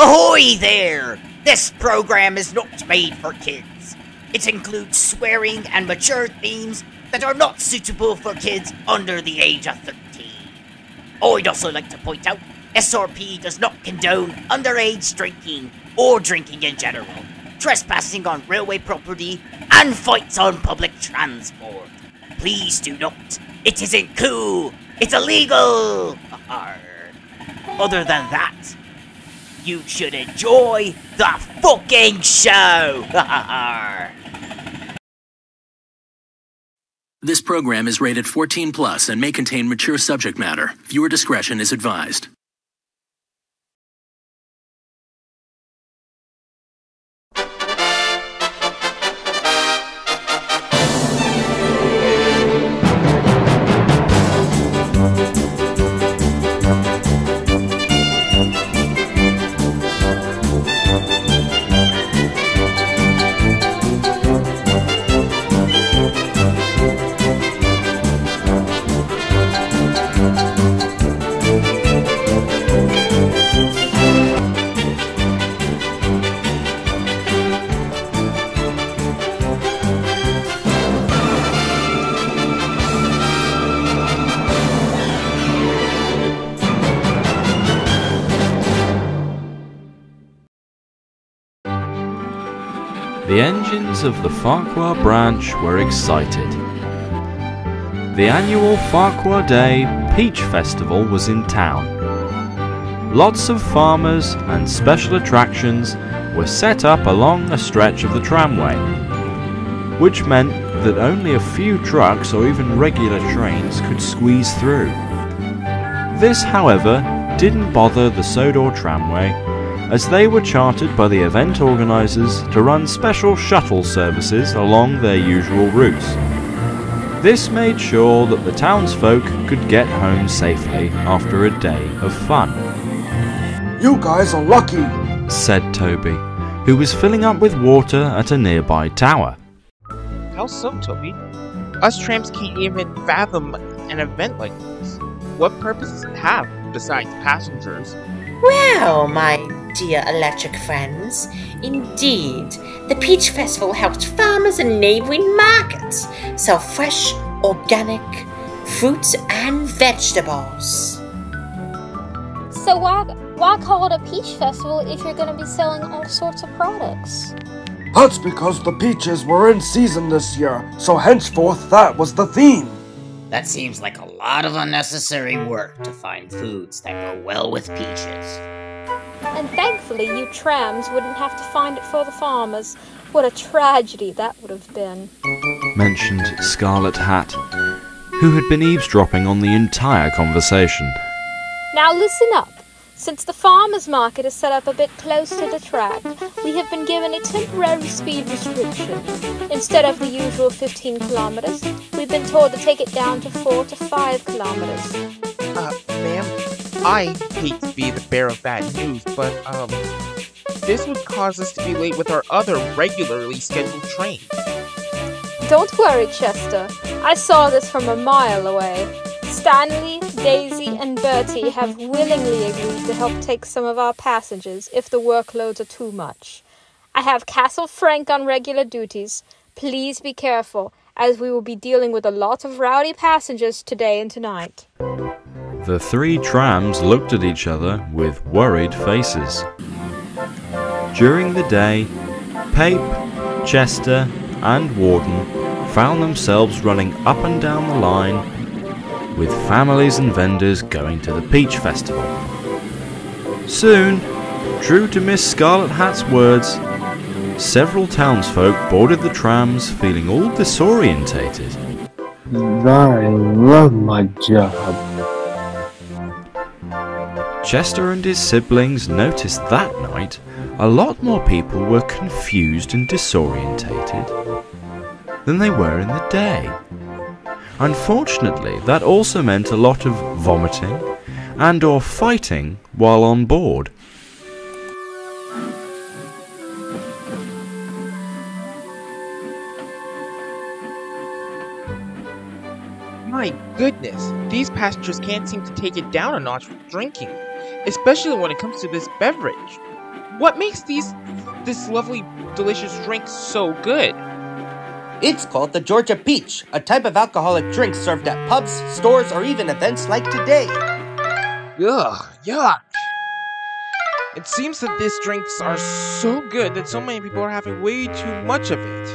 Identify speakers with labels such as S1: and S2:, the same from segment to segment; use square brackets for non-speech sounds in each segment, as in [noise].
S1: Ahoy there! This program is not made for kids. It includes swearing and mature themes that are not suitable for kids under the age of 13. I'd also like to point out SRP does not condone underage drinking or drinking in general, trespassing on railway property, and fights on public transport. Please do not. It isn't cool. It's illegal. [laughs] Other than that, you should enjoy the fucking show. [laughs]
S2: This program is rated 14 plus and may contain mature subject matter. Viewer discretion is advised.
S3: The engines of the Farquhar branch were excited. The annual Farquhar Day Peach Festival was in town. Lots of farmers and special attractions were set up along a stretch of the tramway, which meant that only a few trucks or even regular trains could squeeze through. This, however, didn't bother the Sodor tramway as they were chartered by the event organisers to run special shuttle services along their usual routes. This made sure that the townsfolk could get home safely after a day of fun.
S4: You guys are lucky,
S3: said Toby, who was filling up with water at a nearby tower.
S5: How so, Toby? Us tramps can't even fathom an event like this. What purpose does it have besides passengers?
S6: Well, my dear electric friends, indeed, the Peach Festival helped farmers and neighboring markets sell fresh, organic fruits and vegetables.
S7: So why why call it a peach festival if you're going to be selling all sorts of products?
S4: That's because the peaches were in season this year, so henceforth that was the theme.
S1: That seems like a lot of unnecessary work to find foods that go well with peaches.
S7: And thankfully, you trams wouldn't have to find it for the farmers. What a tragedy that would have been.
S3: Mentioned Scarlet Hat, who had been eavesdropping on the entire conversation.
S7: Now listen up. Since the farmers market is set up a bit close to the track, we have been given a temporary speed restriction. Instead of the usual 15 kilometers, we've been told to take it down to 4 to 5 kilometers.
S5: Uh, ma'am, I hate to be the bearer of bad news, but, um, this would cause us to be late with our other regularly scheduled train.
S7: Don't worry, Chester. I saw this from a mile away. Stanley, Daisy, and Bertie have willingly agreed to help take some of our passengers if the workloads are too much. I have Castle Frank on regular duties. Please be careful, as we will be dealing with a lot of rowdy passengers today and tonight.
S3: The three trams looked at each other with worried faces. During the day, Pape, Chester, and Warden found themselves running up and down the line with families and vendors going to the Peach Festival. Soon, true to Miss Scarlet Hat's words, several townsfolk boarded the trams feeling all disorientated.
S8: I love my job.
S3: Chester and his siblings noticed that night a lot more people were confused and disorientated than they were in the day. Unfortunately, that also meant a lot of vomiting and or fighting while on board.
S5: My goodness, these passengers can't seem to take it down a notch with drinking, especially when it comes to this beverage. what makes these this lovely, delicious drink so good?
S9: It's called the Georgia Peach, a type of alcoholic drink served at pubs, stores, or even events like today.
S5: Ugh, yuck. It seems that these drinks are so good that so many people are having way too much of it,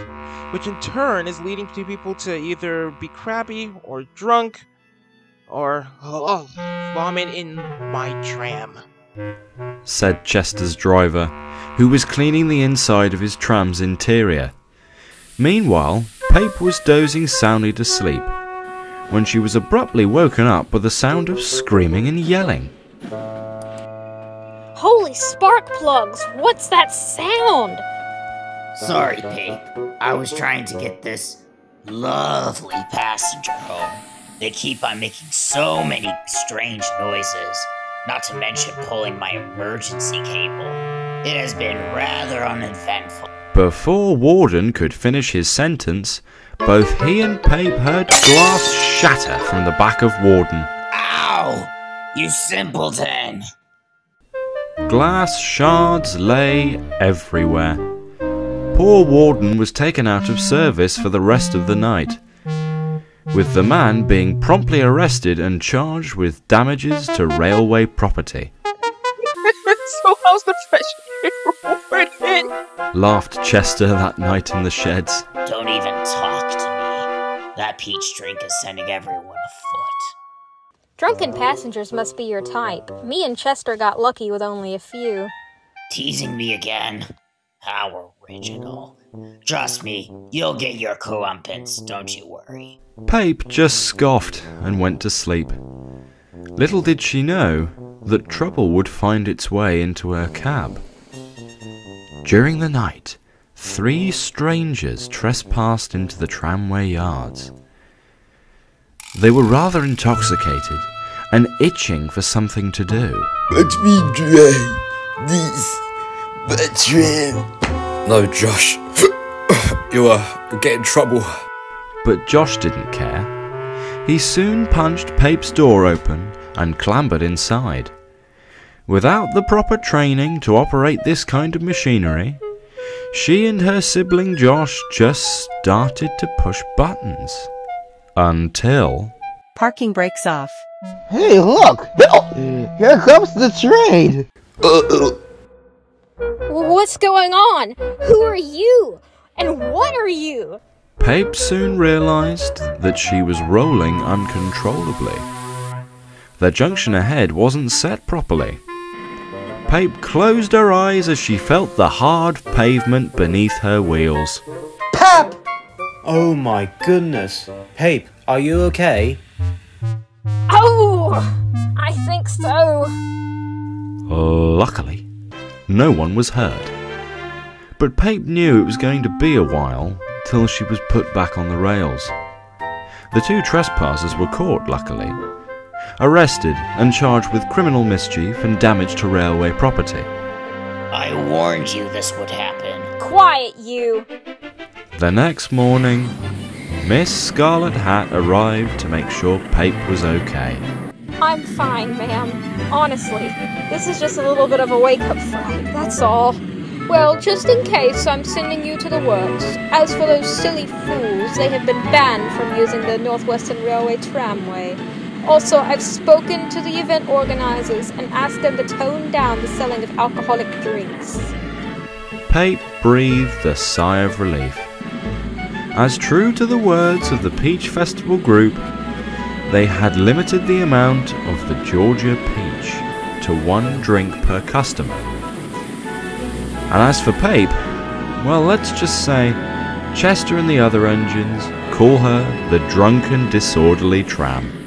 S5: which in turn is leading to people to either be crabby or drunk or oh, vomit in my tram.
S3: Said Chester's driver, who was cleaning the inside of his tram's interior. Meanwhile, Pape was dozing soundly to sleep when she was abruptly woken up by the sound of screaming and yelling.
S7: Holy spark plugs! What's that sound?
S1: Sorry, Pape. I was trying to get this lovely passenger home. They keep on making so many strange noises, not to mention pulling my emergency cable. It has been rather uneventful.
S3: Before Warden could finish his sentence, both he and Pape heard glass shatter from the back of Warden.
S1: Ow! You simpleton!
S3: Glass shards lay everywhere. Poor Warden was taken out of service for the rest of the night, with the man being promptly arrested and charged with damages to railway property. [laughs]
S5: so how's the fresh air warden?
S3: Laughed Chester that night in the sheds.
S1: Don't even talk to me. That peach drink is sending everyone afoot.
S7: Drunken passengers must be your type. Me and Chester got lucky with only a few.
S1: Teasing me again? How original. Trust me, you'll get your comeuppance, don't you worry.
S3: Pape just scoffed and went to sleep. Little did she know that trouble would find its way into her cab. During the night, three strangers trespassed into the tramway yards. They were rather intoxicated and itching for something to do.
S10: Let me try this bathroom.
S11: No, Josh. You are you'll get in trouble.
S3: But Josh didn't care. He soon punched Pape's door open and clambered inside. Without the proper training to operate this kind of machinery, she and her sibling Josh just started to push buttons. Until.
S12: Parking brakes off.
S13: Hey, look! Here comes the train!
S7: What's going on? Who are you? And what are you?
S3: Pape soon realized that she was rolling uncontrollably. The junction ahead wasn't set properly. Pape closed her eyes as she felt the hard pavement beneath her wheels.
S13: Pap!
S14: Oh my goodness. Pape, are you okay?
S7: Oh! I think so.
S3: Luckily, no one was hurt. But Pape knew it was going to be a while till she was put back on the rails. The two trespassers were caught, luckily, arrested and charged with criminal mischief and damage to railway property.
S1: I warned you this would happen.
S7: Quiet, you.
S3: The next morning, Miss Scarlet Hat arrived to make sure Pape was okay.
S7: I'm fine, ma'am. Honestly, this is just a little bit of a wake up fright, that's all. Well, just in case, I'm sending you to the works. As for those silly fools, they have been banned from using the Northwestern Railway tramway. Also, I've spoken to the event organizers and asked them to tone down the selling of alcoholic drinks.
S3: Pape breathed a sigh of relief. As true to the words of the Peach Festival group, they had limited the amount of the Georgia peach to one drink per customer. And as for Pape, well, let's just say Chester and the other engines call her the drunken disorderly tram.